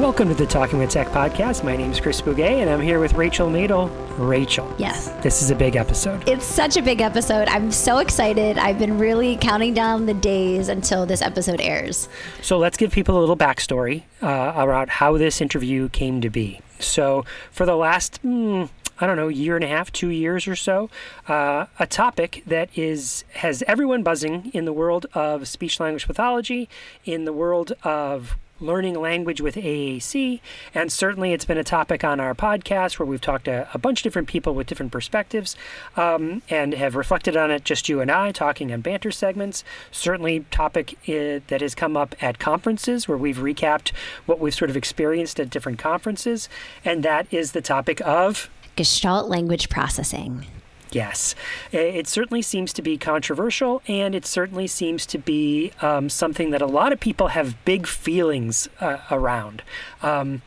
Welcome to the Talking with Tech podcast. My name is Chris Bugaj, and I'm here with Rachel Madel. Rachel. Yes. This is a big episode. It's such a big episode. I'm so excited. I've been really counting down the days until this episode airs. So let's give people a little backstory uh, about how this interview came to be. So, for the last, mm, I don't know, year and a half, two years or so, uh, a topic that is has everyone buzzing in the world of speech language pathology, in the world of learning language with AAC. And certainly it's been a topic on our podcast where we've talked to a bunch of different people with different perspectives um, and have reflected on it, just you and I, talking on banter segments. Certainly, topic uh, that has come up at conferences where we've recapped what we've sort of experienced at different conferences. And that is the topic of Gestalt language processing. Yes, it certainly seems to be controversial, and it certainly seems to be um, something that a lot of people have big feelings uh, around. Um,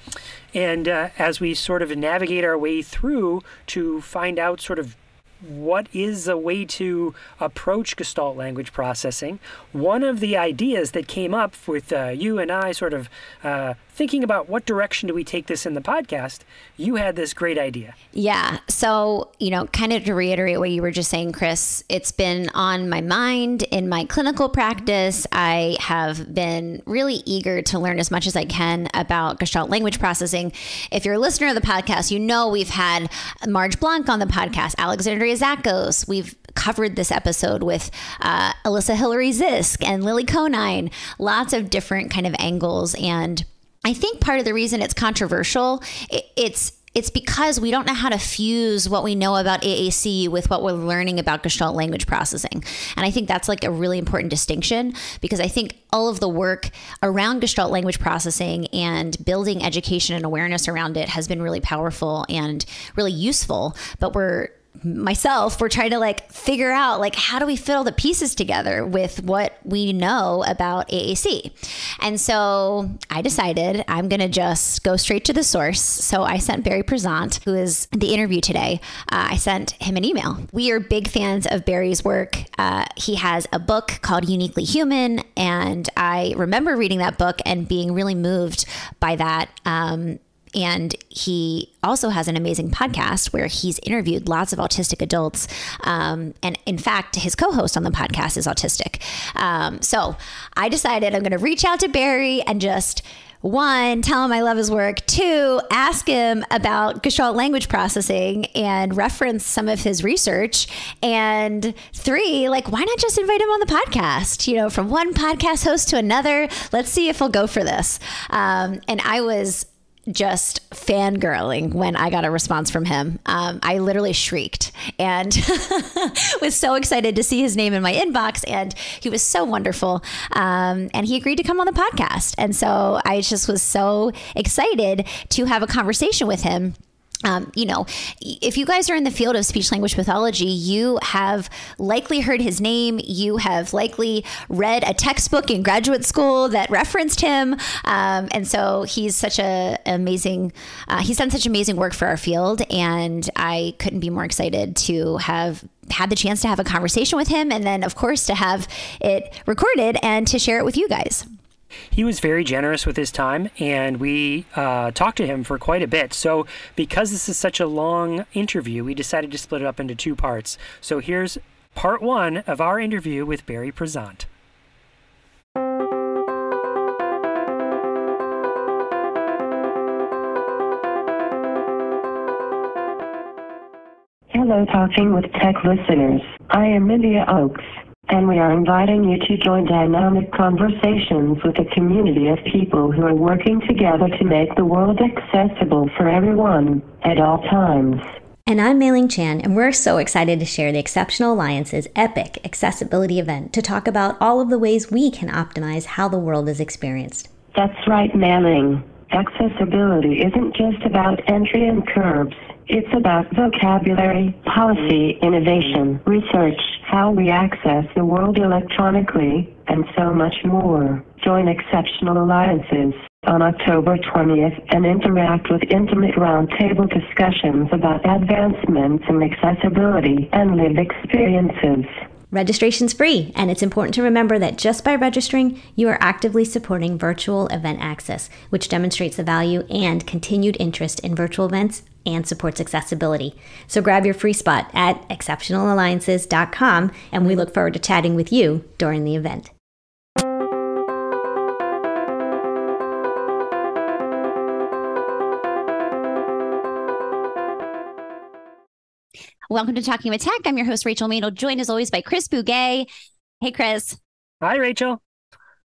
and uh, as we sort of navigate our way through to find out sort of what is a way to approach Gestalt language processing. One of the ideas that came up with uh, you and I sort of uh, thinking about what direction do we take this in the podcast, you had this great idea. Yeah. So, you know, kind of to reiterate what you were just saying, Chris, it's been on my mind in my clinical practice. I have been really eager to learn as much as I can about Gestalt language processing. If you're a listener of the podcast, you know we've had Marge Blanc on the podcast, Alexandria Zakos. We've covered this episode with uh, Alyssa Hillary Zisk and Lily Conine, lots of different kind of angles and I think part of the reason it's controversial, it's it's because we don't know how to fuse what we know about AAC with what we're learning about Gestalt language processing. And I think that's like a really important distinction because I think all of the work around Gestalt language processing and building education and awareness around it has been really powerful and really useful. But we're myself we're trying to like figure out like how do we fit all the pieces together with what we know about AAC. And so I decided I'm going to just go straight to the source. So I sent Barry Prizant, who is the interview today, uh, I sent him an email. We are big fans of Barry's work. Uh, he has a book called Uniquely Human, and I remember reading that book and being really moved by that. Um, and he also has an amazing podcast where he's interviewed lots of autistic adults. Um, and in fact, his co host on the podcast is autistic. Um, so I decided I'm going to reach out to Barry and just one, tell him I love his work. Two, ask him about Gestalt language processing and reference some of his research. And three, like, why not just invite him on the podcast? You know, from one podcast host to another. Let's see if he'll go for this. Um, and I was just fangirling when I got a response from him. Um, I literally shrieked and was so excited to see his name in my inbox. And he was so wonderful. Um, and he agreed to come on the podcast. And so I just was so excited to have a conversation with him um, you know, if you guys are in the field of speech language pathology, you have likely heard his name. You have likely read a textbook in graduate school that referenced him. Um, and so he's such a amazing, uh, he's done such amazing work for our field. And I couldn't be more excited to have had the chance to have a conversation with him. And then, of course, to have it recorded and to share it with you guys. He was very generous with his time, and we uh, talked to him for quite a bit. So, because this is such a long interview, we decided to split it up into two parts. So, here's part one of our interview with Barry Prizant. Hello, Talking with Tech listeners. I am India Oaks and we are inviting you to join dynamic conversations with a community of people who are working together to make the world accessible for everyone at all times. And I'm Mei-Ling Chan, and we're so excited to share the Exceptional Alliance's epic accessibility event to talk about all of the ways we can optimize how the world is experienced. That's right, Mei-Ling. Accessibility isn't just about entry and curbs. It's about vocabulary, policy, innovation, research, how we access the world electronically, and so much more. Join Exceptional Alliances on October 20th and interact with intimate roundtable discussions about advancements in accessibility and lived experiences. Registration's free, and it's important to remember that just by registering, you are actively supporting virtual event access, which demonstrates the value and continued interest in virtual events and supports accessibility. So grab your free spot at exceptionalalliances.com, and we look forward to chatting with you during the event. Welcome to Talking with Tech. I'm your host, Rachel Madel, joined as always by Chris Bugaj. Hey, Chris. Hi, Rachel.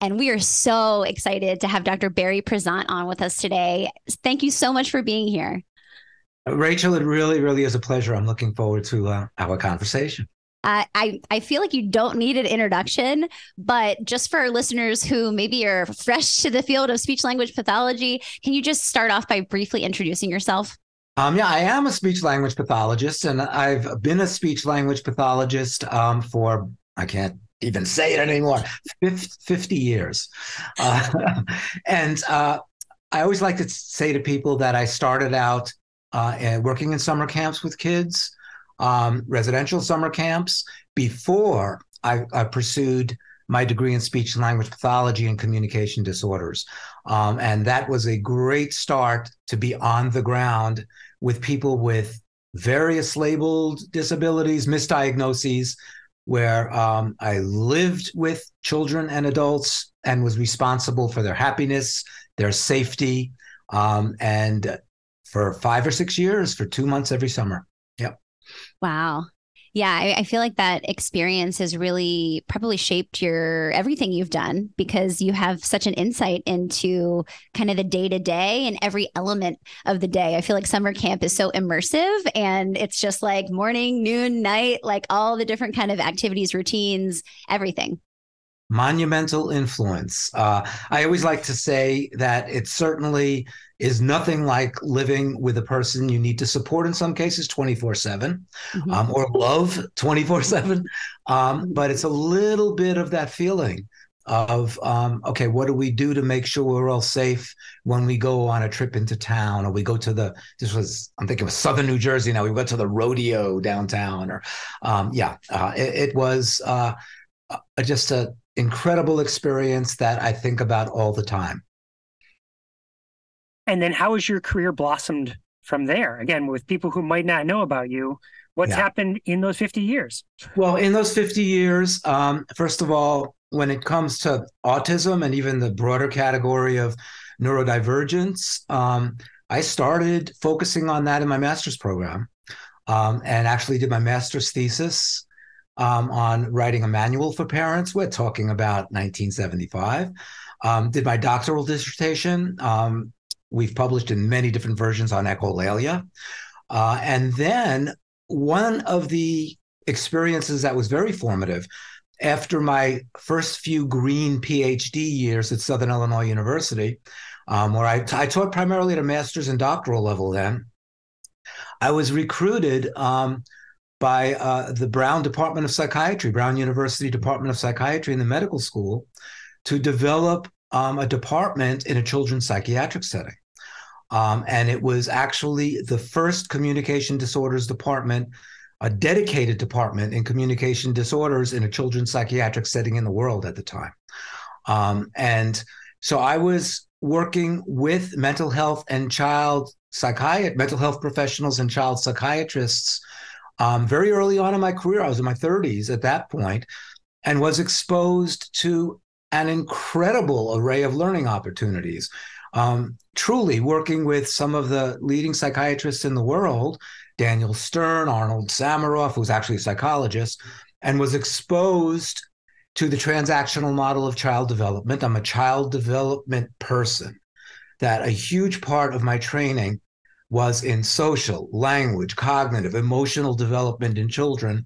And we are so excited to have Dr. Barry Prizant on with us today. Thank you so much for being here. Rachel, it really, really is a pleasure. I'm looking forward to uh, our conversation. Uh, I, I feel like you don't need an introduction, but just for our listeners who maybe are fresh to the field of speech language pathology, can you just start off by briefly introducing yourself? Um, yeah, I am a speech language pathologist, and I've been a speech language pathologist um, for, I can't even say it anymore, 50 years. Uh, and uh, I always like to say to people that I started out uh, working in summer camps with kids, um, residential summer camps, before I, I pursued my degree in speech and language pathology and communication disorders. Um, and that was a great start to be on the ground with people with various labeled disabilities, misdiagnoses, where um, I lived with children and adults and was responsible for their happiness, their safety, um, and for five or six years, for two months every summer. Yep. Wow. Yeah, I, I, feel like that experience has really probably shaped your everything you've done because you have such an insight into kind of the day to day and every element of the day. I feel like summer camp is so immersive and it's just like morning, noon, night, like all the different kind of activities, routines, everything monumental influence. Uh, I always like to say that it certainly is nothing like living with a person you need to support in some cases 24 7 mm-hmm. um, or love 24 7. Um, mm-hmm. but it's a little bit of that feeling of um, okay what do we do to make sure we're all safe when we go on a trip into town or we go to the this was i'm thinking of southern new jersey now we went to the rodeo downtown or um, yeah uh, it, it, was uh, just a incredible experience that I think about all the time. And then how has your career blossomed from there? Again, with people who might not know about you, what's yeah. happened in those 50 years? Well, in those 50 years, um, first of all, when it comes to autism and even the broader category of neurodivergence, um, I started focusing on that in my master's program um, and actually did my master's thesis um, on writing a manual for parents. We're talking about 1975. Um, did my doctoral dissertation. Um, we've published in many different versions on echolalia. Uh, and then one of the experiences that was very formative after my first few green PhD years at Southern Illinois University, um, where I, I, taught primarily at a master's and doctoral level then, I was recruited um, by uh, the Brown Department of Psychiatry, Brown University Department of Psychiatry in the medical school, to develop um, a department in a children's psychiatric setting. Um, and it was actually the first communication disorders department, a dedicated department in communication disorders in a children's psychiatric setting in the world at the time. Um, and so I was working with mental health and child psychiatrists, mental health professionals and child psychiatrists um, very early on in my career. I was in my 30s at that point and was exposed to an incredible array of learning opportunities. Um, truly working with some of the leading psychiatrists in the world, Daniel Stern, Arnold Sameroff, who's actually a psychologist, and was exposed to the transactional model of child development. I'm a child development person. That a huge part of my training was in social, language, cognitive, emotional development in children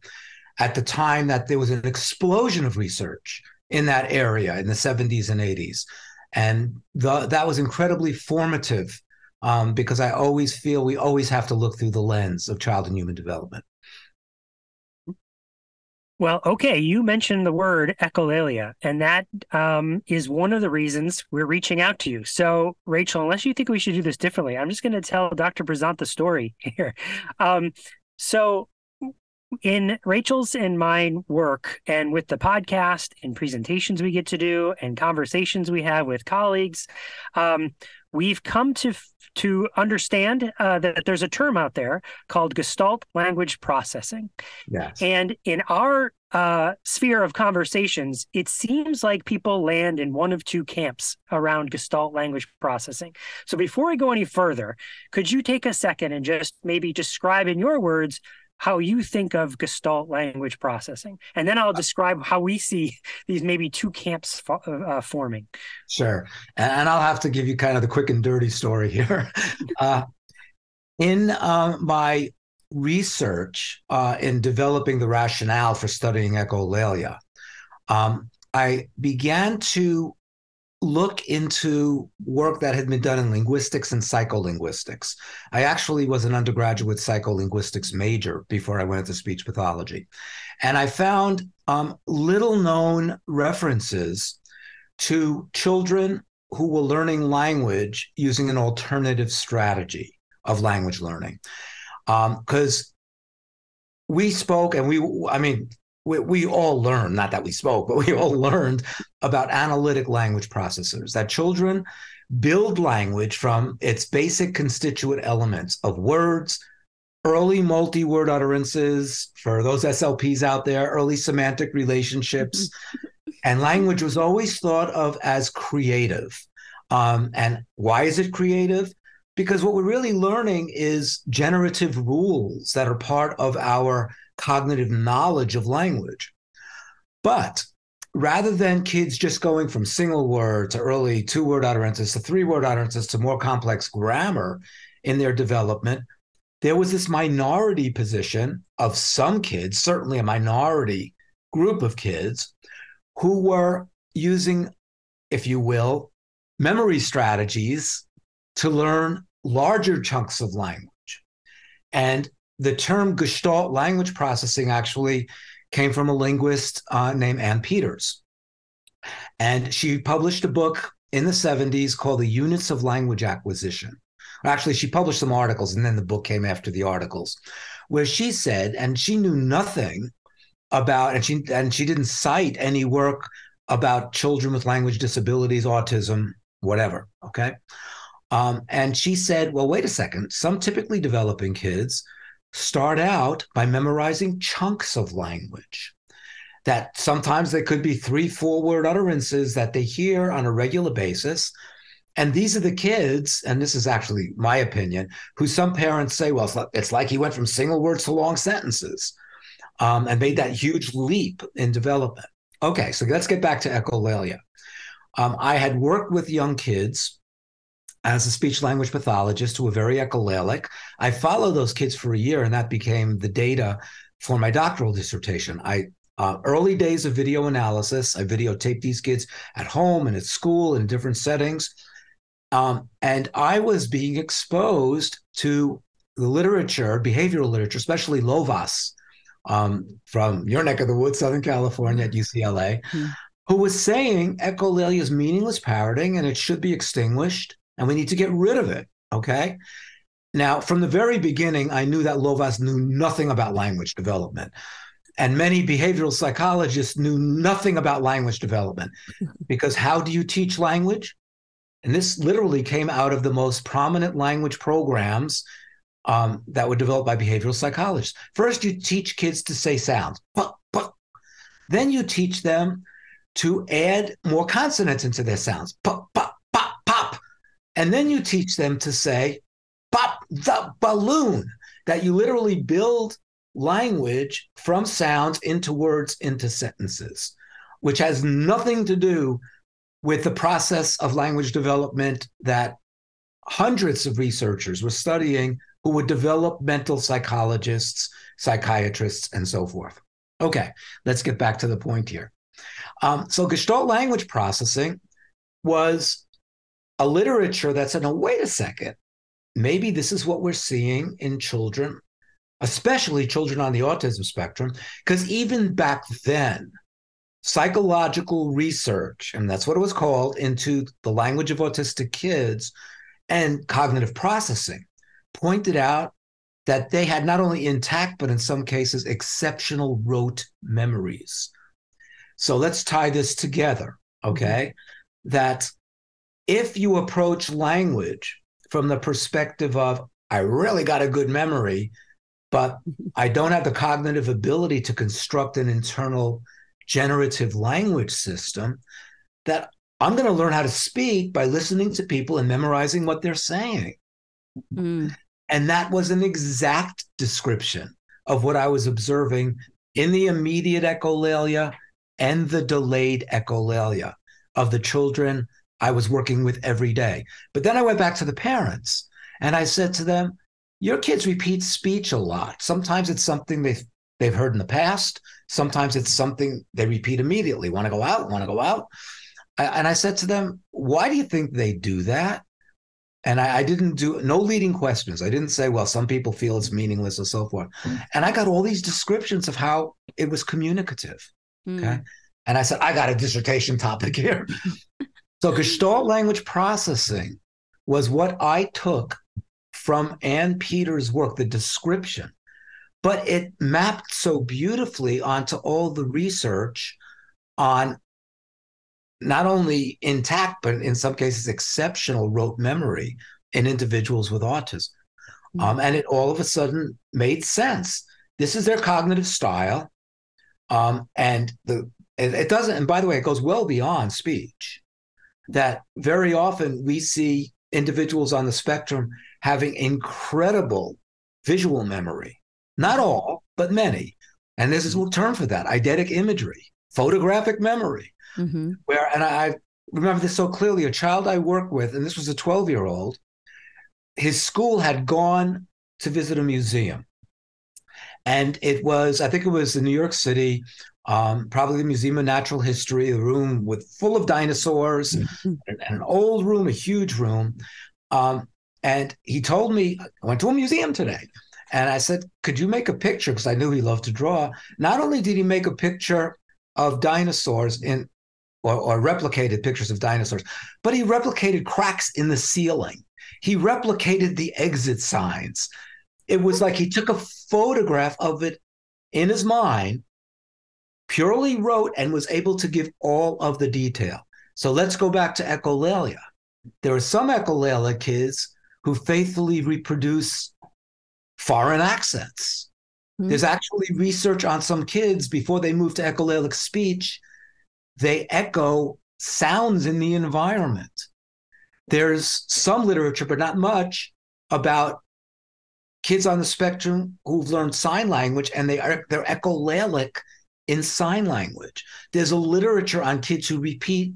at the time that there was an explosion of research in that area in the 70s and 80s. And the, that was incredibly formative um, because I always feel we always have to look through the lens of child and human development. Well, okay, you mentioned the word echolalia, and that um, is one of the reasons we're reaching out to you. So, Rachel, unless you think we should do this differently, I'm just going to tell Dr. Prizant the story here. Um, so, in Rachel's and mine work, and with the podcast and presentations we get to do, and conversations we have with colleagues, um, we've come to to understand uh, that there's a term out there called Gestalt language processing. Yes. And in our uh, sphere of conversations, it seems like people land in one of two camps around Gestalt language processing. So before we go any further, could you take a second and just maybe describe in your words how you think of Gestalt language processing. And then I'll describe how we see these maybe two camps uh, uh, forming. Sure. And I'll have to give you kind of the quick and dirty story here. uh, in uh, my research uh, in developing the rationale for studying echolalia, um, I began to look into work that had been done in linguistics and psycholinguistics. I actually was an undergraduate psycholinguistics major before I went into speech pathology. And I found um, little known references to children who were learning language using an alternative strategy of language learning. Because um, we spoke and we, I mean, we, we all learned, not that we spoke, but we all learned about analytic language processors, that children build language from its basic constituent elements of words, early multi word utterances, for those SLPs out there, early semantic relationships. and language was always thought of as creative. Um, and why is it creative? Because what we're really learning is generative rules that are part of our cognitive knowledge of language. But rather than kids just going from single word to early two word utterances to three word utterances to more complex grammar in their development, there was this minority position of some kids, certainly a minority group of kids, who were using, if you will, memory strategies to learn larger chunks of language. And the term Gestalt language processing actually came from a linguist uh, named Ann Peters. And she published a book in the 70s called The Units of Language Acquisition. Actually, she published some articles, and then the book came after the articles, where she said, and she knew nothing about, and she and she didn't cite any work about children with language disabilities, autism, whatever. Okay. Um, and she said, well, wait a second. Some typically developing kids start out by memorizing chunks of language that sometimes they could be three, four word utterances that they hear on a regular basis. And these are the kids, and this is actually my opinion, who some parents say, well, it's like, it's like he went from single words to long sentences um, and made that huge leap in development. Okay, so let's get back to echolalia. Um, I had worked with young kids as a speech language pathologist who were very echolalic. I followed those kids for a year, and that became the data for my doctoral dissertation. I uh, early days of video analysis. I videotaped these kids at home and at school in different settings. Um, and I was being exposed to the literature, behavioral literature, especially Lovaas um, from your neck of the woods, Southern California at UCLA, mm-hmm. who was saying echolalia is meaningless parroting and it should be extinguished and we need to get rid of it. Okay. Now, from the very beginning, I knew that Lovaas knew nothing about language development. And many behavioral psychologists knew nothing about language development because how do you teach language? And this literally came out of the most prominent language programs um, that were developed by behavioral psychologists. First, you teach kids to say sounds, then you teach them to add more consonants into their sounds, and then you teach them to say, pop the balloon, that you literally build language from sounds into words into sentences, which has nothing to do with the process of language development that hundreds of researchers were studying who were developmental psychologists, psychiatrists, and so forth. Okay, let's get back to the point here. Um, so, Gestalt language processing was a literature that said, no, wait a second, maybe this is what we're seeing in children, especially children on the autism spectrum, because even back then, psychological research, and that's what it was called, into the language of autistic kids and cognitive processing pointed out that they had not only intact, but in some cases, exceptional rote memories. So let's tie this together, okay? Mm-hmm. That if you approach language from the perspective of, I really got a good memory, but I don't have the cognitive ability to construct an internal generative language system, that I'm going to learn how to speak by listening to people and memorizing what they're saying. Mm. And that was an exact description of what I was observing in the immediate echolalia and the delayed echolalia of the children I was working with every day. But then I went back to the parents and I said to them, Your kids repeat speech a lot. Sometimes it's something they've, they've heard in the past, sometimes it's something they repeat immediately. Want to go out? Want to go out? And I said to them, Why do you think they do that? And I, I, didn't do no leading questions. I didn't say, well, some people feel it's meaningless or so forth. And I got all these descriptions of how it was communicative. Mm. Okay. And I said, I got a dissertation topic here. so Gestalt language processing was what I took from Ann Peters' work, the description, but it mapped so beautifully onto all the research on not only intact, but in some cases exceptional rote memory in individuals with autism. Mm-hmm. Um, and it all of a sudden made sense. This is their cognitive style. Um, and the it, it doesn't, and by the way, it goes well beyond speech. That very often we see individuals on the spectrum having incredible visual memory. Not all, but many. And there's a term for that eidetic imagery, photographic memory. Mm-hmm. Where, and I, I remember this so clearly. A child I worked with, and this was a 12 year old, his school had gone to visit a museum. And it was, I think it was in New York City, um, probably the Museum of Natural History, a room with full of dinosaurs, mm-hmm. and, and, an old room, a huge room. Um, and he told me, I went to a museum today. And I said, Could you make a picture? Because I knew he loved to draw. Not only did he make a picture of dinosaurs in or, or replicated pictures of dinosaurs, but he replicated cracks in the ceiling. He replicated the exit signs. It was like he took a photograph of it in his mind, purely rote, and was able to give all of the detail. So let's go back to echolalia. There are some echolalia kids who faithfully reproduce foreign accents. Mm-hmm. There's actually research on some kids before they move to echolalic speech they echo sounds in the environment. There's some literature, but not much, about kids on the spectrum who've learned sign language and they are they're echolalic in sign language. There's a literature on kids who repeat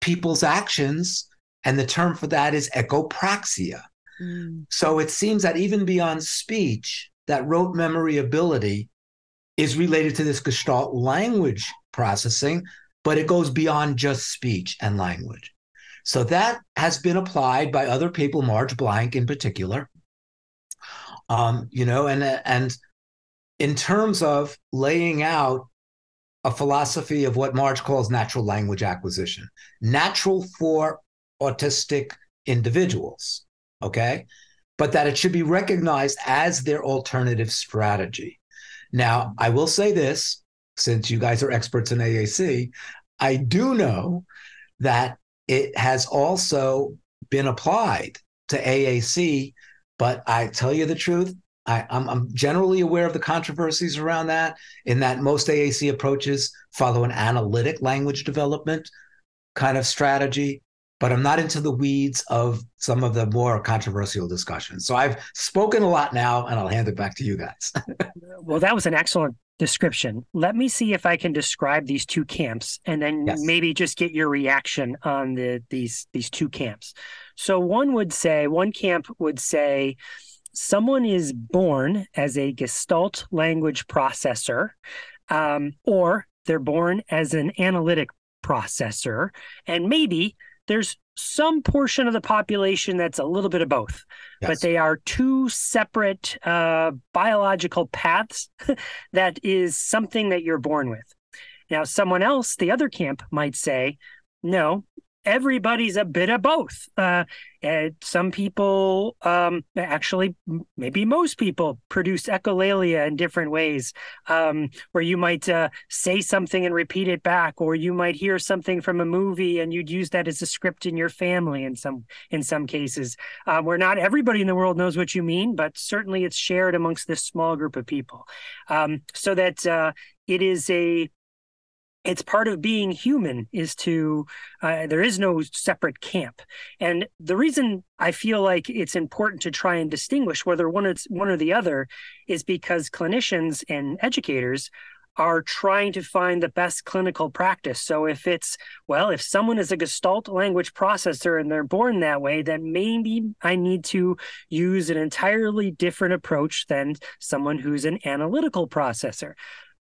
people's actions, and the term for that is echopraxia. Mm. So it seems that even beyond speech, that rote memory ability is related to this gestalt language processing but it goes beyond just speech and language. So that has been applied by other people, Marge Blanc in particular. Um, you know, and and in terms of laying out a philosophy of what Marge calls natural language acquisition, natural for autistic individuals, okay? But that it should be recognized as their alternative strategy. Now, I will say this since you guys are experts in AAC, I do know that it has also been applied to AAC, but I tell you the truth, I, am generally aware of the controversies around that, in that most AAC approaches follow an analytic language development kind of strategy, but I'm not into the weeds of some of the more controversial discussions. So I've spoken a lot now, and I'll hand it back to you guys. well, that was an excellent description. Let me see if I can describe these two camps and then yes. maybe just get your reaction on the these these two camps. So one would say one camp would say someone is born as a gestalt language processor um, or they're born as an analytic processor and maybe there's some portion of the population that's a little bit of both, yes. but they are two separate uh, biological paths that is something that you're born with. Now, someone else, the other camp might say, no, everybody's a bit of both. Uh, some people, um, actually, maybe most people, produce echolalia in different ways, um, where you might uh, say something and repeat it back, or you might hear something from a movie and you'd use that as a script in your family. In some in some cases, um, where not everybody in the world knows what you mean, but certainly it's shared amongst this small group of people, um, so that uh, it is a it's part of being human is to uh, there is no separate camp and the reason i feel like it's important to try and distinguish whether one is one or the other is because clinicians and educators are trying to find the best clinical practice. So if it's, well, if someone is a Gestalt language processor and they're born that way, then maybe I need to use an entirely different approach than someone who's an analytical processor.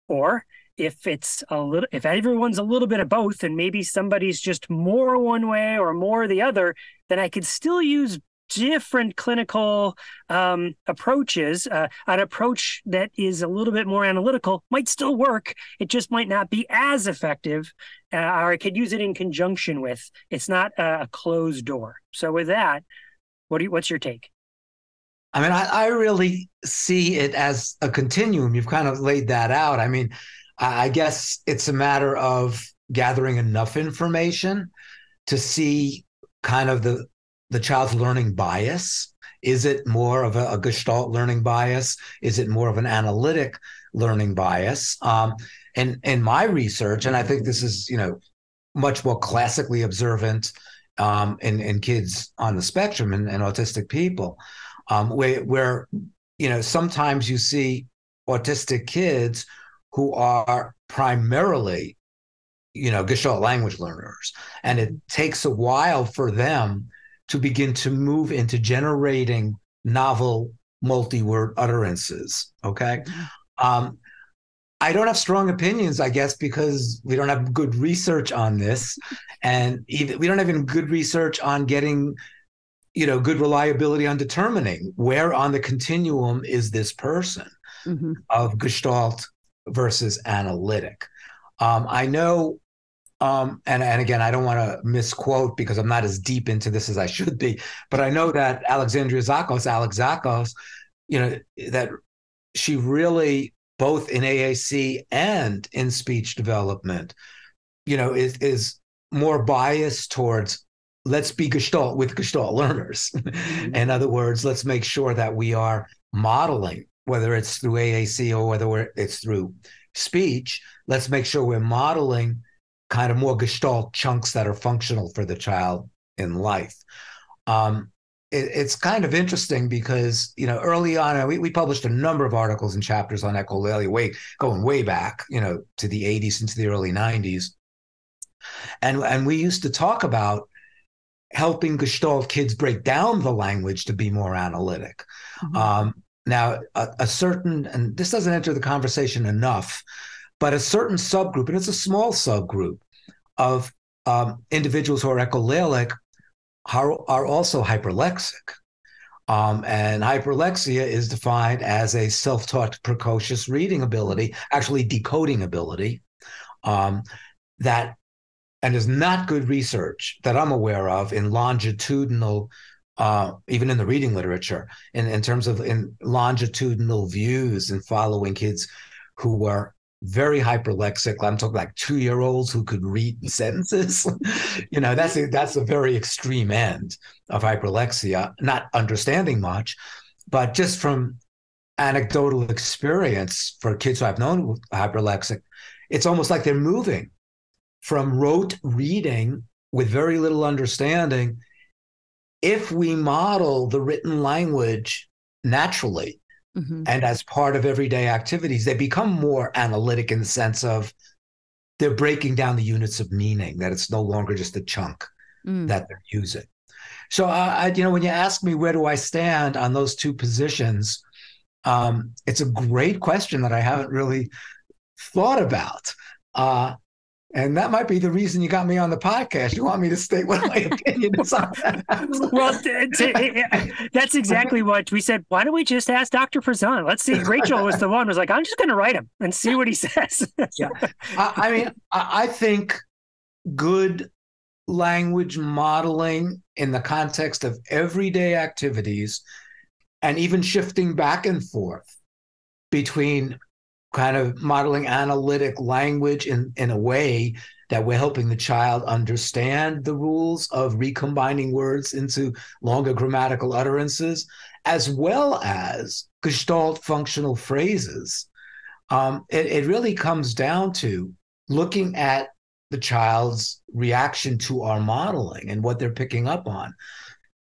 Or if it's a little if everyone's a little bit of both and maybe somebody's just more one way or more the other then i could still use different clinical um, approaches. Uh, an approach that is a little bit more analytical might still work. It just might not be as effective uh, or i could use it in conjunction with. It's not a, a closed door. So with that what do you, what's your take? I mean, I, I, really see it as a continuum. You've kind of laid that out. I mean, I guess it's a matter of gathering enough information to see kind of the the child's learning bias. Is it more of a, a Gestalt learning bias? Is it more of an analytic learning bias? Um, and in my research, and I think this is you know much more classically observant um, in in kids on the spectrum and, and autistic people, um, where where you know sometimes you see autistic kids who are primarily, you know, Gestalt language learners. And it takes a while for them to begin to move into generating novel multi-word utterances. Okay. Um, I don't have strong opinions, I guess, because we don't have good research on this, and even, we don't have even good research on getting, you know, good reliability on determining where on the continuum is this person mm-hmm. of Gestalt versus analytic. Um, I know, um, and, and again, I don't want to misquote because I'm not as deep into this as I should be, but I know that Alexandria Zakos, Alex Zakos, you know, that she really, both in AAC and in speech development, you know, is, is more biased towards let's be Gestalt with Gestalt learners. Mm-hmm. in other words, let's make sure that we are modeling whether it's through AAC or whether it's through speech, let's make sure we're modeling kind of more gestalt chunks that are functional for the child in life. Um, it, it's kind of interesting because you know early on we, we published a number of articles and chapters on echolalia way going way back you know to the 80s into the early 90s and and we used to talk about helping gestalt kids break down the language to be more analytic mm-hmm. um, now, a, a, certain, and this doesn't enter the conversation enough, but a certain subgroup, and it's a small subgroup of um, individuals who are echolalic are, are also hyperlexic. Um, and hyperlexia is defined as a self taught precocious reading ability, actually decoding ability, um, that, and there's not good research that I'm aware of in longitudinal uh, even in the reading literature, in, in terms of in longitudinal views and following kids who were very hyperlexic. I'm talking like two year olds who could read sentences. you know, that's a, that's a very extreme end of hyperlexia, not understanding much, but just from anecdotal experience for kids who I've known hyperlexic, it's almost like they're moving from rote reading with very little understanding if we model the written language naturally mm-hmm. and as part of everyday activities, they become more analytic in the sense of they're breaking down the units of meaning, that it's no longer just a chunk mm. that they're using. So, uh, I, you know, when you ask me where do I stand on those two positions, um, it's a great question that I haven't really thought about. Uh, and that might be the reason you got me on the podcast. You want me to state what my opinion is on that. well, t- t- that's exactly what we said. Why don't we just ask Dr. Prizant? Let's see. Rachel was the one was like, I'm just going to write him and see what he says. yeah. I, I mean, I, I think good language modeling in the context of everyday activities and even shifting back and forth between kind of modeling analytic language in, in a way that we're helping the child understand the rules of recombining words into longer grammatical utterances, as well as Gestalt functional phrases. Um, it, it really comes down to looking at the child's reaction to our modeling and what they're picking up on.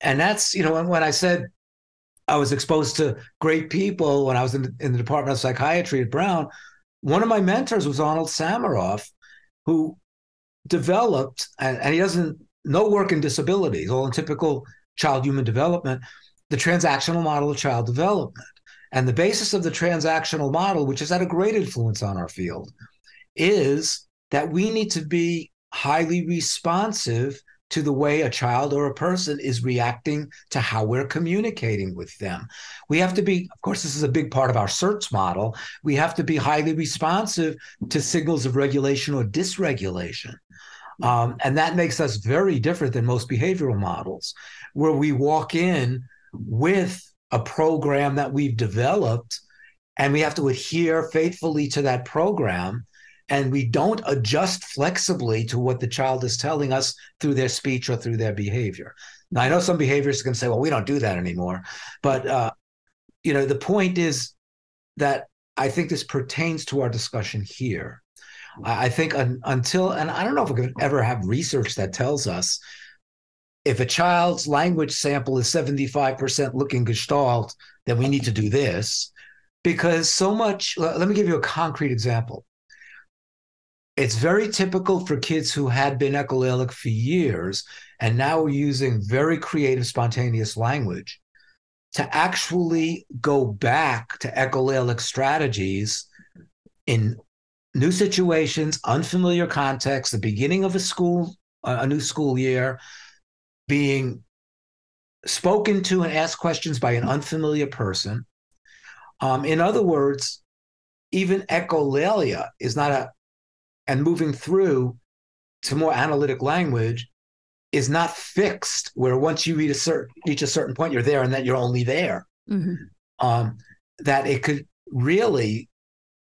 And that's, you know, when, when I said I was exposed to great people when I was in the, in the Department of Psychiatry at Brown, one of my mentors was Arnold Sameroff, who developed, and, and he doesn't, no work in disabilities, all in typical child human development, the transactional model of child development. And the basis of the transactional model, which has had a great influence on our field, is that we need to be highly responsive to the way a child or a person is reacting to how we're communicating with them. We have to be, of course, this is a big part of our SCERTS model. We have to be highly responsive to signals of regulation or dysregulation. Um, and that makes us very different than most behavioral models, where we walk in with a program that we've developed and we have to adhere faithfully to that program and we don't adjust flexibly to what the child is telling us through their speech or through their behavior. Now, I know some behaviors can say, well, we don't do that anymore. But, uh, you know, the point is that I think this pertains to our discussion here. I think un, until, and I don't know if we could ever have research that tells us if a child's language sample is 75% looking gestalt, then we need to do this. Because so much, let me give you a concrete example it's very typical for kids who had been echolalic for years and now are using very creative, spontaneous language to actually go back to echolalic strategies in new situations, unfamiliar contexts, the beginning of a school, a new school year, being spoken to and asked questions by an unfamiliar person. Um, in other words, even echolalia is not a and moving through to more analytic language is not fixed where once you reach a certain reach a certain point you're there and that you're only there mm-hmm. um, that it could really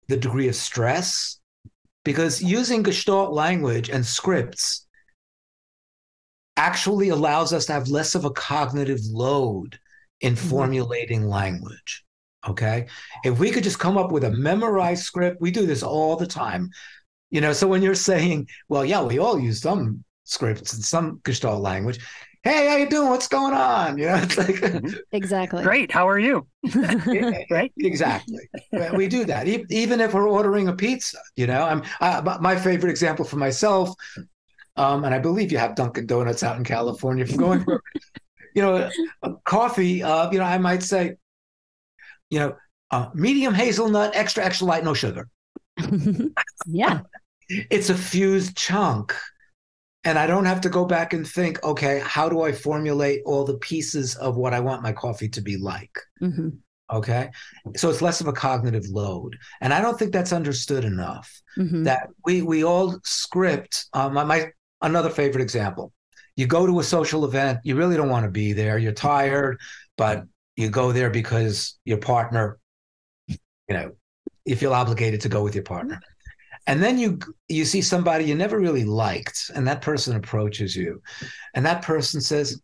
the degree of stress because using gestalt language and scripts actually allows us to have less of a cognitive load in mm-hmm. formulating language okay if we could just come up with a memorized script we do this all the time you know, so when you're saying, well, yeah, we all use some scripts and some Gestalt language. Hey, how you doing? What's going on? You know, it's like mm-hmm. exactly great. How are you? right? Exactly. we do that even if we're ordering a pizza. You know, I'm I, my favorite example for myself, um, and I believe you have Dunkin' Donuts out in California. If you're going for, you know, coffee, uh, you know, I might say, you know, uh, medium hazelnut, extra extra light, no sugar. yeah it's a fused chunk and I don't have to go back and think, okay, how do I formulate all the pieces of what I want my coffee to be like? Mm-hmm. Okay. So it's less of a cognitive load. And I don't think that's understood enough mm-hmm. that we, we all script. Um, my, my, another favorite example you go to a social event, you really don't want to be there. You're tired, but you go there because your partner, you know, you feel obligated to go with your partner and then you you see somebody you never really liked and that person approaches you. And that person says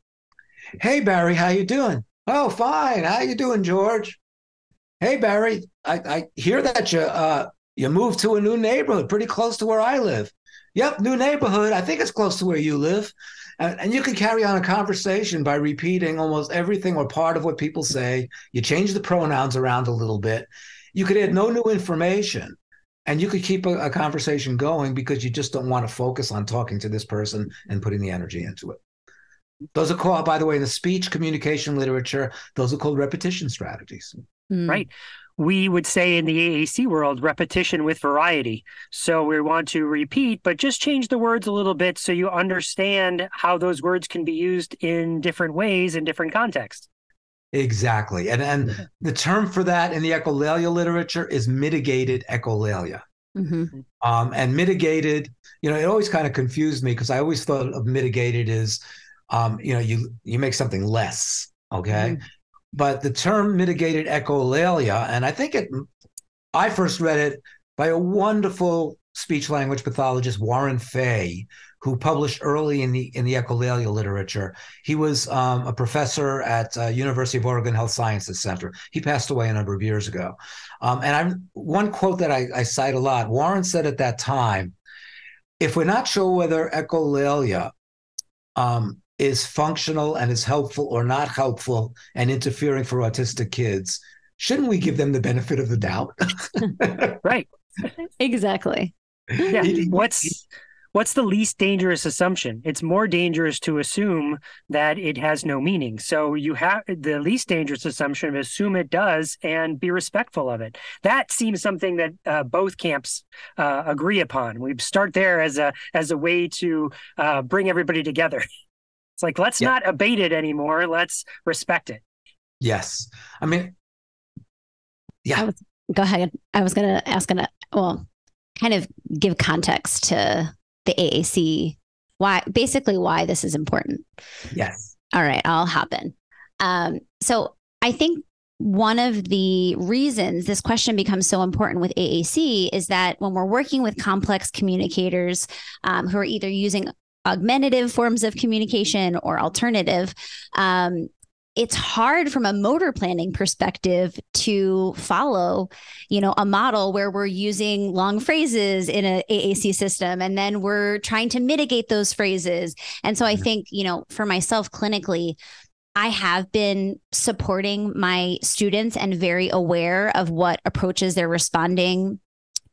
hey barry how you doing? Oh fine. How you doing george? Hey barry i, I hear that you uh you moved to a new neighborhood pretty close to where i live. Yep new neighborhood. I think it's close to where you live. And, and you can carry on a conversation by repeating almost everything or part of what people say. You change the pronouns around a little bit. You could add no new information and you could keep a, a, conversation going because you just don't want to focus on talking to this person and putting the energy into it those are called by the way in the speech communication literature those are called repetition strategies mm. right we would say in the AAC world, repetition with variety. So we want to repeat, but just change the words a little bit so you understand how those words can be used in different ways in different contexts. Exactly. And and the term for that in the echolalia literature is mitigated echolalia. Mm-hmm. Um, and mitigated, you know, it always kind of confused me because I always thought of mitigated as, um, you know, you you make something less, okay. Mm-hmm. But the term mitigated echolalia, and I think it, I first read it by a wonderful speech language pathologist, Warren Fay, who published early in the in the echolalia literature. He was um, a professor at uh, University of Oregon Health Sciences Center. He passed away a number of years ago. Um, and I'm one quote that I, I cite a lot. Warren said at that time, "If we're not sure whether echolalia um, is functional and is helpful or not helpful and interfering for autistic kids, shouldn't we give them the benefit of the doubt?" right. Exactly. Yeah. What's what's the least dangerous assumption? It's more dangerous to assume that it has no meaning. So you have the least dangerous assumption of assume it does and be respectful of it. That seems something that uh, both camps uh, agree upon. We start there as a as a way to uh, bring everybody together. It's like let's yeah. not abate it anymore. Let's respect it. Yes, I mean, yeah. Was, go ahead. I was gonna ask. Gonna well, kind of give context to the AAC, why basically why this is important. Yes. All right, I'll hop in. Um, so I think one of the reasons this question becomes so important with AAC is that when we're working with complex communicators um, who are either using augmentative forms of communication or alternative, um, it's hard from a motor planning perspective to follow you know a model where we're using long phrases in a AAC system and then we're trying to mitigate those phrases. And so i mm-hmm. think you know for myself clinically I have been supporting my students and very aware of what approaches they're responding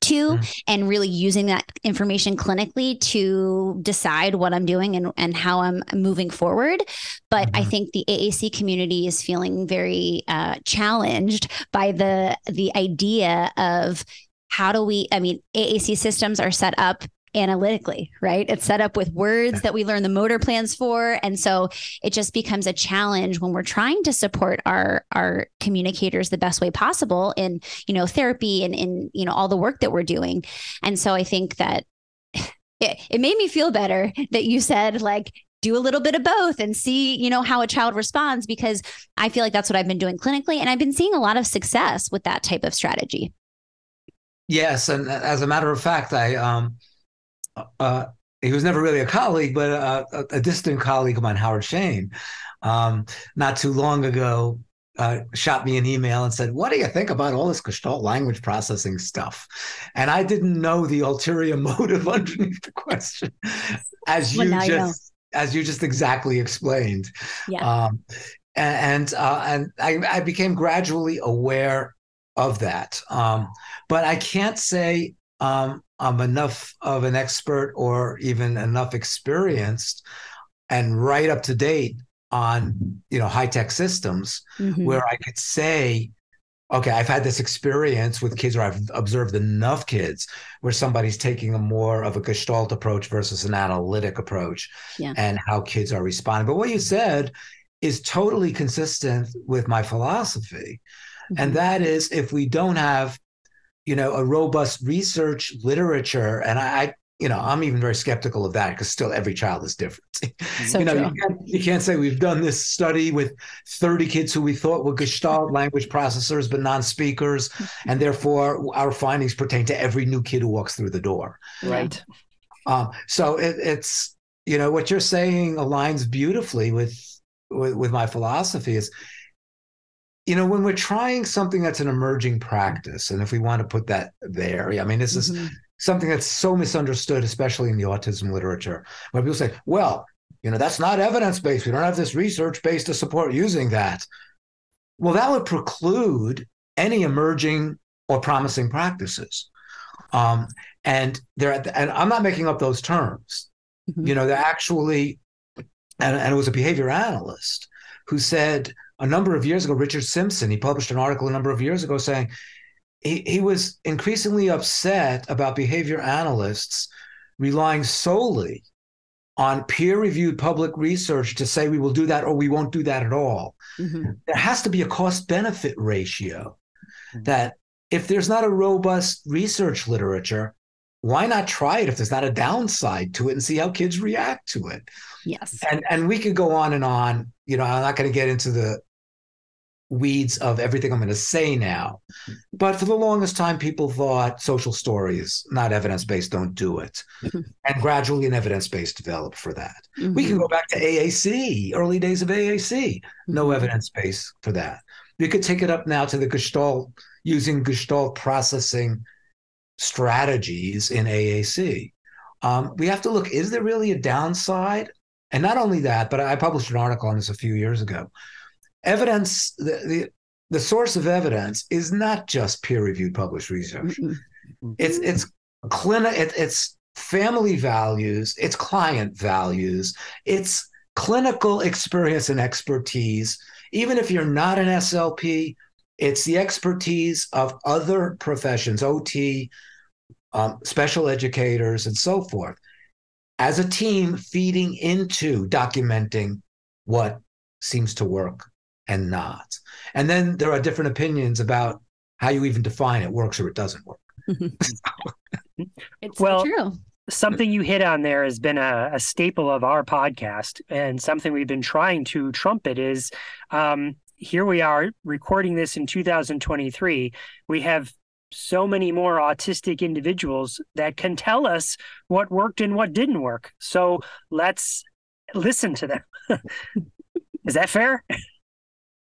to mm-hmm. and really using that information clinically to decide what I'm doing and, and how I'm moving forward. But mm-hmm. I think the AAC community is feeling very uh, challenged by the the idea of how do we i mean aac systems are set up analytically, right? It's set up with words that we learn the motor plans for. And so it just becomes a challenge when we're trying to support our our communicators the best way possible in, you know, therapy and in, you know, all the work that we're doing. And so I think that it, it made me feel better that you said like do a little bit of both and see you know how a child responds because i feel like that's what i've been doing clinically and i've been seeing a lot of success with that type of strategy yes and as a matter of fact i um uh, he was never really a colleague, but a, a distant colleague of mine, Howard Shane, um, not too long ago, uh, shot me an email and said, "What do you think about all this Gestalt language processing stuff?" And I didn't know the ulterior motive underneath the question, as you well, just you as you just exactly explained. Yeah. Um, and uh, and I, I, became gradually aware of that, um, but I can't say um, I'm enough of an expert or even enough experienced and right up to date on you know high tech systems mm-hmm. where I could say, okay, I've had this experience with kids, or I've observed enough kids where somebody's taking a more of a gestalt approach versus an analytic approach, yeah. and how kids are responding. But what you said is totally consistent with my philosophy, mm-hmm. and that is if we don't have you know, a robust research literature. And I, I you know, I'm even very skeptical of that because still every child is different. So you know, you can't, you can't, say we've done this study with 30 kids who we thought were Gestalt language processors but non-speakers, and therefore our findings pertain to every new kid who walks through the door. Right. Um, so it, it's you know what you're saying aligns beautifully with, with with my philosophy. Is you know, when we're trying something that's an emerging practice, and if we want to put that there, I mean, this mm-hmm. is something that's so misunderstood, especially in the autism literature, where people say, well, you know, that's not evidence based. We don't have this research base to support using that. Well, that would preclude any emerging or promising practices. Um, and they're and I'm not making up those terms. Mm-hmm. You know, they're actually, and, and it was a behavior analyst who said, a number of years ago, Richard Simpson, he published an article a number of years ago saying he, he was increasingly upset about behavior analysts relying solely on peer reviewed public research to say we will do that or we won't do that at all. Mm-hmm. There has to be a cost benefit ratio mm-hmm. that if there's not a robust research literature, why not try it if there's not a downside to it and see how kids react to it? Yes. And and we could go on and on. You know, I'm not going to get into the weeds of everything I'm going to say now. But for the longest time, people thought social stories, not evidence based, don't do it. and gradually an evidence base developed for that. Mm-hmm. We can go back to AAC, early days of AAC, no mm-hmm. evidence base for that. We could take it up now to the Gestalt, using Gestalt processing strategies in AAC. Um, we have to look, is there really a downside? And not only that, but I published an article on this a few years ago evidence the, the the source of evidence is not just peer-reviewed published research. Mm-hmm. It's it's clinic it, it's family values, it's client values, it's clinical experience and expertise. Even if you're not an SLP, it's the expertise of other professions, OT, um, special educators, and so forth, as a team feeding into documenting what seems to work and not. And then there are different opinions about how you even define it works or it doesn't work. it's well, true. Something you hit on there has been a, a, staple of our podcast, and something we've been trying to trumpet is um, here we are recording this in 2023. We have so many more autistic individuals that can tell us what worked and what didn't work. So let's listen to them. is that fair?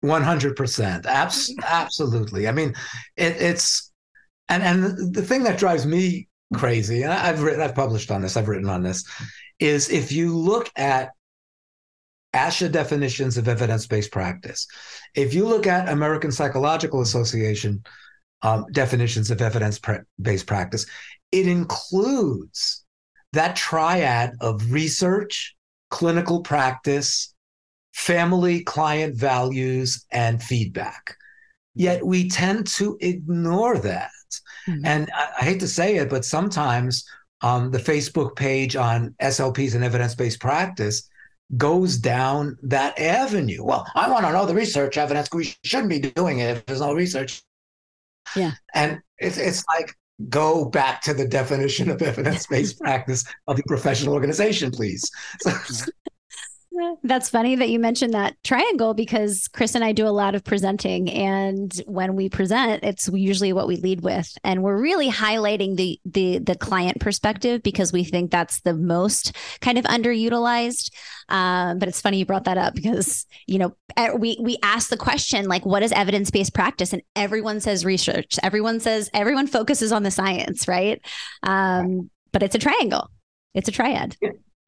One hundred percent, absolutely. I mean, it, it's and and the thing that drives me crazy, and I've written, I've published on this, I've written on this, is if you look at ASHA definitions of evidence-based practice, if you look at American Psychological Association um, definitions of evidence-based practice, it includes that triad of research, clinical practice, family client values and feedback. Yet we tend to ignore that. Mm-hmm. And I, I, hate to say it, but sometimes um, the Facebook page on SLPs and evidence based practice goes down that avenue. Well, I want to know the research evidence. We shouldn't be doing it if there's no research. Yeah. And it's, it's like, go back to the definition of evidence based practice of the professional organization, please. So, That's funny that you mentioned that triangle because Chris and I do a lot of presenting and when we present it's usually what we lead with. And we're really highlighting the the the client perspective because we think that's the most kind of underutilized. Um, but it's funny you brought that up because you know we we ask the question like what is evidence-based practice? And everyone says research. Everyone says everyone focuses on the science right? Um, but it's a triangle. It's a triad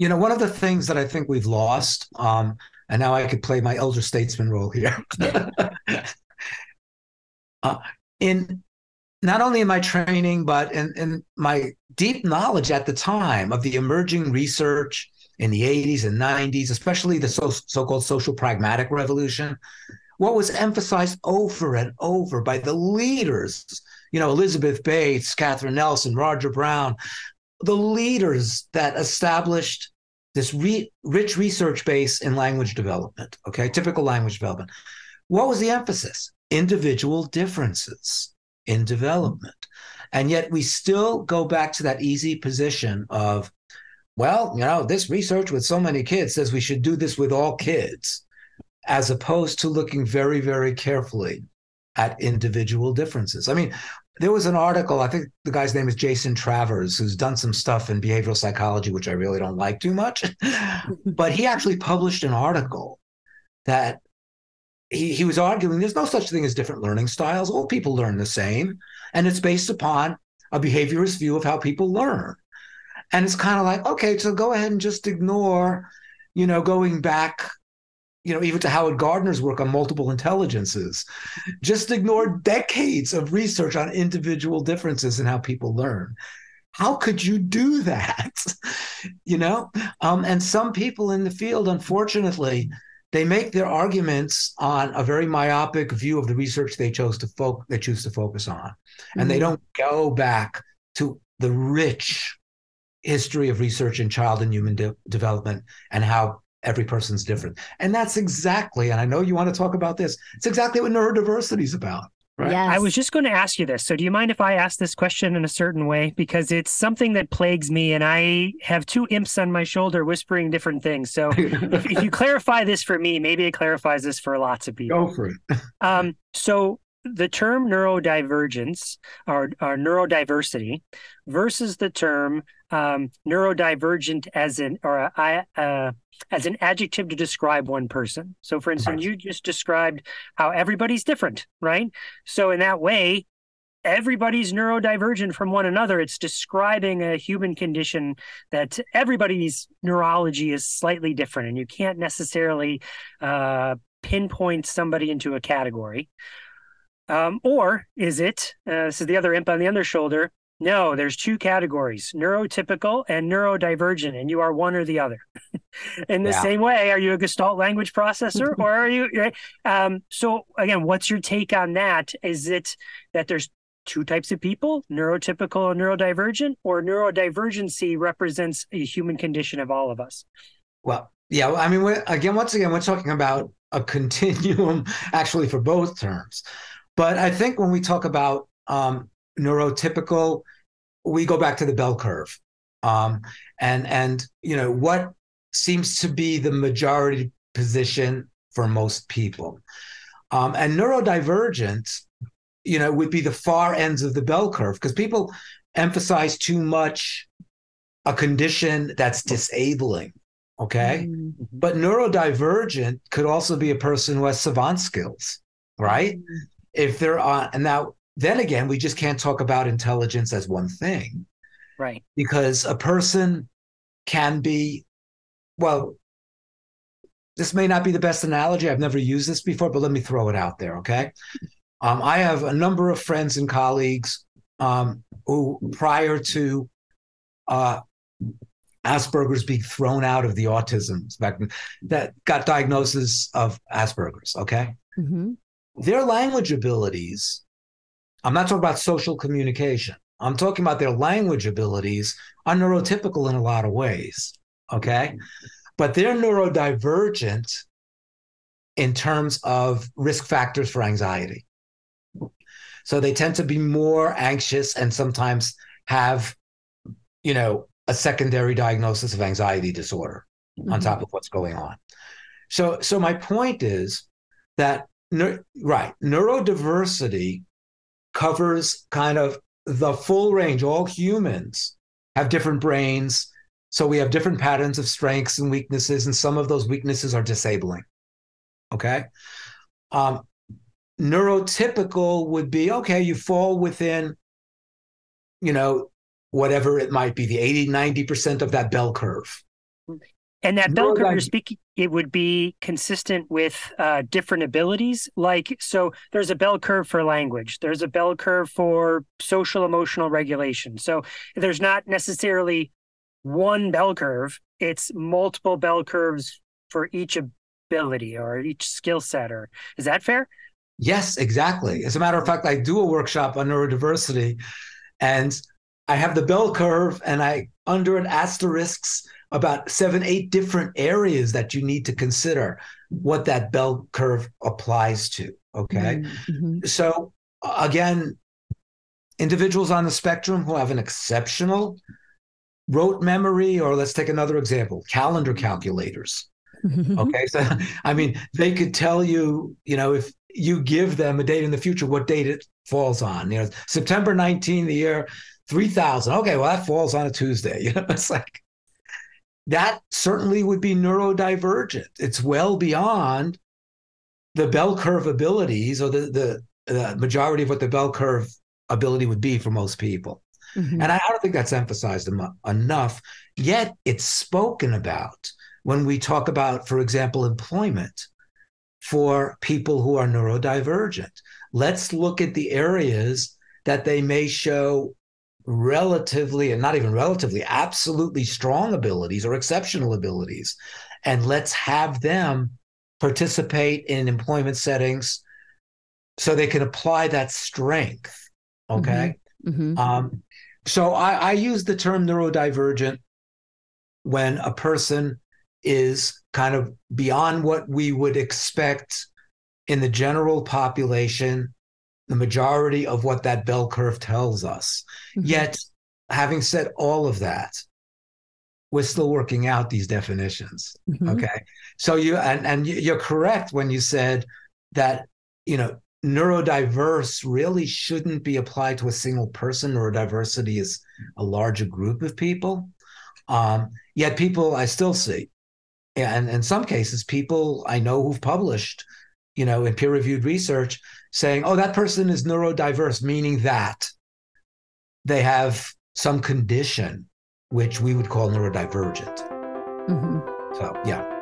you know, one of the things that I think we've lost, um, and now I could play my elder statesman role here. uh, in not only in my training, but in, in my deep knowledge at the time of the emerging research in the 80s and 90s, especially the so, so-called social pragmatic revolution, what was emphasized over and over by the leaders, you know, Elizabeth Bates, Katherine Nelson, Roger Brown, the leaders that established this re- rich research base in language development, okay, typical language development. What was the emphasis? Individual differences in development. And yet we still go back to that easy position of, well, you know, this research with so many kids says we should do this with all kids, as opposed to looking very, very carefully at individual differences. I mean, there was an article, I think the guy's name is Jason Travers, who's done some stuff in behavioral psychology, which I really don't like too much. but he actually published an article that he, he was arguing there's no such thing as different learning styles. All people learn the same. And it's based upon a behaviorist view of how people learn. And it's kind of like, okay, so go ahead and just ignore, you know, going back you know, even to Howard Gardner's work on multiple intelligences. Just ignore decades of research on individual differences in how people learn. How could you do that? you know, um, and some people in the field, unfortunately, they make their arguments on a very myopic view of the research they chose to focus. They choose to focus on, and mm-hmm. they don't go back to the rich history of research in child and human de- development and how every person's different. And that's exactly, and I know you want to talk about this, it's exactly what neurodiversity is about. Right. Yes. I was just going to ask you this. So, do you mind if I ask this question in a certain way? Because it's something that plagues me, and I have two imps on my shoulder whispering different things. So, if, if you clarify this for me, maybe it clarifies this for lots of people. Go for it. Um, so, the term neurodivergence or, or neurodiversity versus the term um, neurodivergent as an or a, uh, as an adjective to describe one person. So, for instance, Right. you just described how everybody's different, right? So, in that way, everybody's neurodivergent from one another. It's describing a human condition that everybody's neurology is slightly different, and you can't necessarily uh, pinpoint somebody into a category. Um, or is it, uh, this is the other imp on the other shoulder, no, there's two categories neurotypical and neurodivergent, and you are one or the other. In the Yeah. same way, are you a Gestalt language processor or are you? Right? Um, so, again, what's your take on that? Is it that there's two types of people, neurotypical and neurodivergent, or neurodivergency represents a human condition of all of us? Well, yeah. I mean, we're, again, once again, we're talking about a continuum actually for both terms. But I think when we talk about um, neurotypical, we go back to the bell curve, um, and and you know what seems to be the majority position for most people, um, and neurodivergent, you know, would be the far ends of the bell curve because people emphasize too much a condition that's disabling. Okay. Mm. But neurodivergent could also be a person who has savant skills, right? If they're on, and now, then again, we just can't talk about intelligence as one thing Right. because a person can be, well, this may not be the best analogy. I've never used this before, but let me throw it out there, okay? Um, I have a number of friends and colleagues um, who, prior to uh, Asperger's being thrown out of the autism spectrum, that got diagnosis of Asperger's, okay? Mhm. Their language abilities, I'm not talking about social communication. I'm talking about their language abilities are neurotypical in a lot of ways, okay? But they're neurodivergent in terms of risk factors for anxiety. So they tend to be more anxious and sometimes have, you know, a secondary diagnosis of anxiety disorder on Mhm. top of what's going on. So, so my point is that neur- right neurodiversity covers kind of the full range. All humans have different brains, so we have different patterns of strengths and weaknesses, and some of those weaknesses are disabling. Okay, um, neurotypical would be okay. You fall within, you know, whatever it might be, the 80, 90% of that bell curve. And that bell curve you're speaking, it would be consistent with uh, different abilities. Like, so there's a bell curve for language, there's a bell curve for social emotional regulation. So there's not necessarily one bell curve, it's multiple bell curves for each ability or each skill set. Or is that fair? Yes, exactly. As a matter of fact, I do a workshop on neurodiversity and I have the bell curve and I under an asterisks about seven, eight different areas that you need to consider what that bell curve applies to. Okay. Mhm. So uh, again, individuals on the spectrum who have an exceptional rote memory, or let's take another example, calendar calculators. Mhm. Okay. So, I mean, they could tell you, you know, if you give them a date in the future, what date it falls on. You know, September 19, the year 3000. Okay. Well, that falls on a Tuesday. You know, it's like that certainly would be neurodivergent. It's well beyond the bell curve abilities or the, the, the majority of what the bell curve ability would be for most people. Mhm. And I, I don't think that's emphasized em- enough. Yet it's spoken about when we talk about, for example, employment for people who are neurodivergent. Let's look at the areas that they may show relatively, and not even relatively, absolutely strong abilities or exceptional abilities. And let's have them participate in employment settings so they can apply that strength. Okay. Mhm. Um, so I, I use the term neurodivergent when a person is kind of beyond what we would expect in the general population, the majority of what that bell curve tells us. Mm-hmm. Yet, having said all of that, we're still working out these definitions. Mm-hmm. Okay. So you and, and you're correct when you said that, you know, neurodiverse really shouldn't be applied to a single person. Neurodiversity is a larger group of people. Um, yet people I still see, and in some cases, people I know who've published, you know, in peer-reviewed research saying, oh, that person is neurodiverse, meaning that they have some condition which we would call neurodivergent. Mm-hmm. So, yeah.